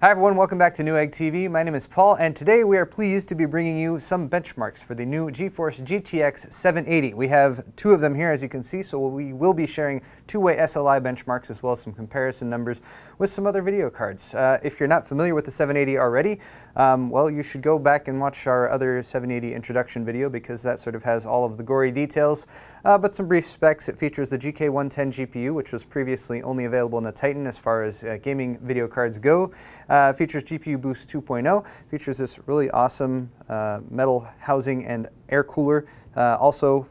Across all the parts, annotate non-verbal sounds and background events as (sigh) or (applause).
Hi everyone, welcome back to Newegg TV. My name is Paul and today we are pleased to be bringing you some benchmarks for the new GeForce GTX 780. We have two of them here as you can see, so we will be sharing two-way SLI benchmarks as well as some comparison numbers with some other video cards. Uh, if you're not familiar with the 780 already, um, well you should go back and watch our other 780 introduction video because that sort of has all of the gory details. Uh, but some brief specs, it features the GK110 GPU which was previously only available in the Titan as far as uh, gaming video cards go. Uh, features GPU Boost 2.0, features this really awesome uh, metal housing and air cooler. Uh, also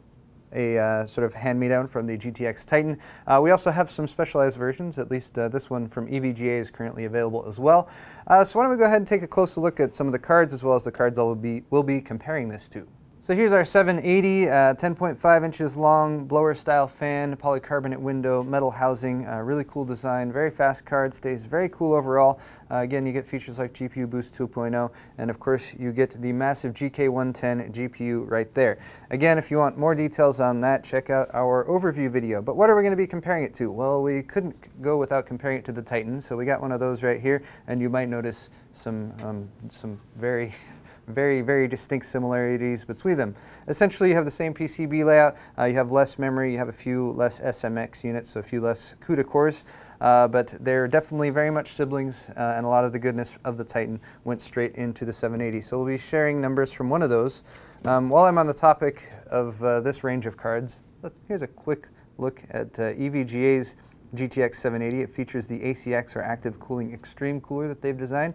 a uh, sort of hand-me-down from the GTX Titan. Uh, we also have some specialized versions, at least uh, this one from EVGA is currently available as well. So why don't we go ahead and take a closer look at some of the cards as well as the cards I will be, will be comparing this to. So here's our 780, uh, 10.5 inches long, blower style fan, polycarbonate window, metal housing, uh, really cool design, very fast card, stays very cool overall. Uh, again, you get features like GPU Boost 2.0, and of course you get the massive GK110 GPU right there. Again, if you want more details on that, check out our overview video. But what are we going to be comparing it to? Well, we couldn't go without comparing it to the Titan, so we got one of those right here, and you might notice some, um, some very (laughs) very, very distinct similarities between them. Essentially, you have the same PCB layout. Uh, you have less memory. You have a few less SMX units, so a few less CUDA cores. Uh, but they're definitely very much siblings, uh, and a lot of the goodness of the Titan went straight into the 780. So we'll be sharing numbers from one of those. Um, while I'm on the topic of uh, this range of cards, here's a quick look at uh, EVGA's GTX 780. It features the ACX or Active Cooling Extreme Cooler that they've designed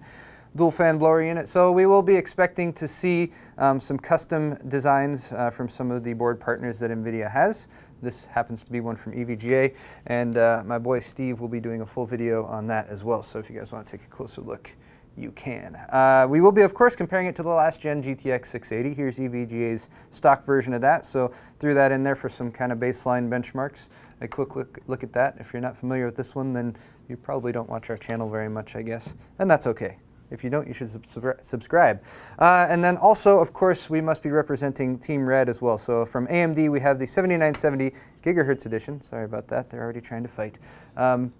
dual fan blower unit. So we will be expecting to see um, some custom designs uh, from some of the board partners that NVIDIA has. This happens to be one from EVGA, and uh, my boy Steve will be doing a full video on that as well. So if you guys want to take a closer look, you can. Uh, we will be, of course, comparing it to the last gen GTX 680. Here's EVGA's stock version of that, so threw that in there for some kind of baseline benchmarks. A quick look, look at that. If you're not familiar with this one, then you probably don't watch our channel very much, I guess, and that's okay. If you don't, you should subscribe. Uh, and then also, of course, we must be representing Team Red as well. So from AMD, we have the 7970 gigahertz edition. Sorry about that. They're already trying to fight. Um,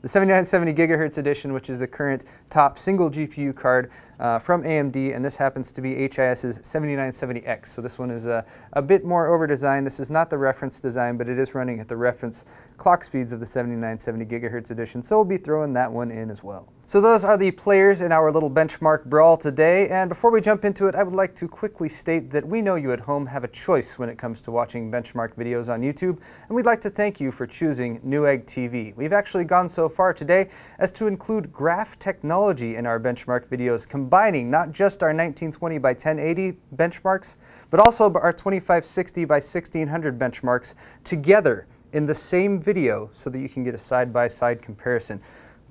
the 7970 gigahertz edition, which is the current top single GPU card uh, from AMD, and this happens to be HIS's 7970X. So this one is a, a bit more over-designed. This is not the reference design, but it is running at the reference clock speeds of the 7970 gigahertz edition. So we'll be throwing that one in as well. So those are the players in our little benchmark brawl today, and before we jump into it, I would like to quickly state that we know you at home have a choice when it comes to watching benchmark videos on YouTube, and we'd like to thank you for choosing Newegg TV. We've actually gone so far today as to include graph technology in our benchmark videos, combining not just our 1920 by 1080 benchmarks, but also our 2560 by 1600 benchmarks together in the same video so that you can get a side-by-side -side comparison.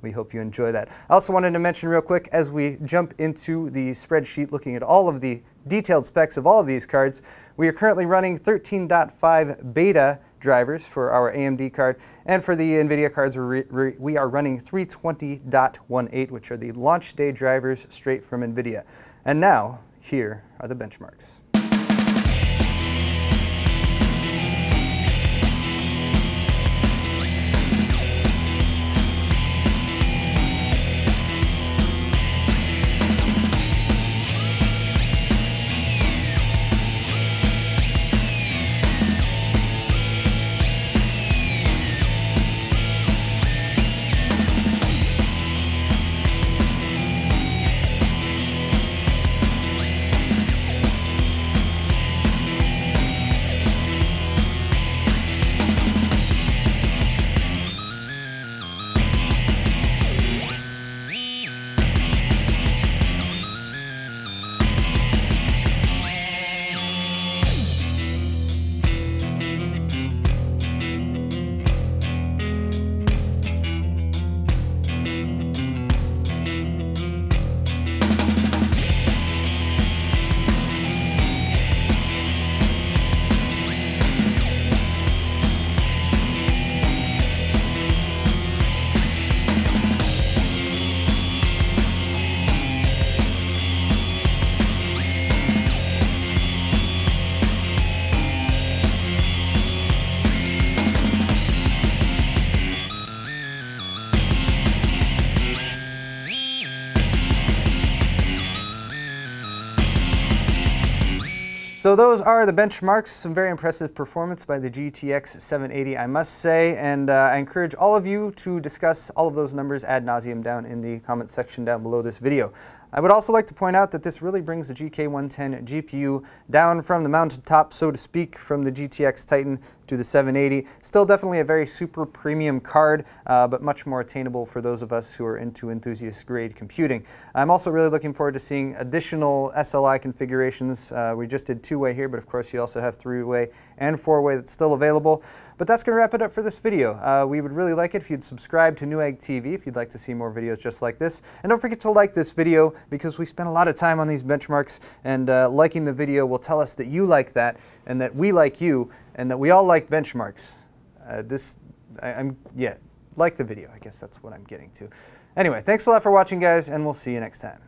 We hope you enjoy that. I also wanted to mention real quick as we jump into the spreadsheet looking at all of the detailed specs of all of these cards, we are currently running 13.5 beta drivers for our AMD card, and for the NVIDIA cards, we are running 320.18, which are the launch day drivers straight from NVIDIA. And now, here are the benchmarks. So those are the benchmarks. Some very impressive performance by the GTX 780, I must say. And uh, I encourage all of you to discuss all of those numbers ad nauseum down in the comment section down below this video. I would also like to point out that this really brings the GK110 GPU down from the mountaintop, so to speak, from the GTX Titan to the 780. Still definitely a very super premium card, uh, but much more attainable for those of us who are into enthusiast grade computing. I'm also really looking forward to seeing additional SLI configurations. Uh, we just did two-way here, but of course you also have three-way and four-way that's still available. But that's going to wrap it up for this video. Uh, we would really like it if you'd subscribe to Newegg TV if you'd like to see more videos just like this. And don't forget to like this video because we spent a lot of time on these benchmarks and uh, liking the video will tell us that you like that and that we like you and that we all like benchmarks. Uh, this, I, I'm, yeah, like the video. I guess that's what I'm getting to. Anyway, thanks a lot for watching, guys, and we'll see you next time.